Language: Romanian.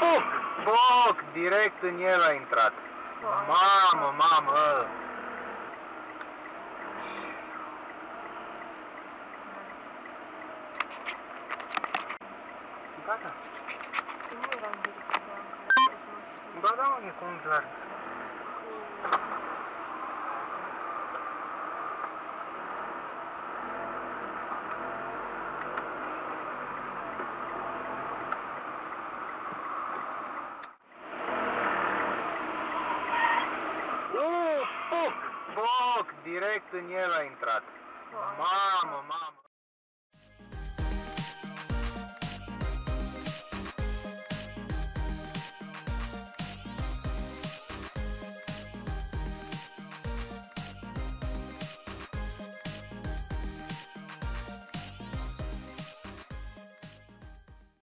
Uh, puc! Foc! Direct în el a intrat. Mamă, mamă! Gata. Nu era în direcția în care a fost Ba da, mă, e cum clar. Foc! Direct în el a intrat. Mamă, mamă!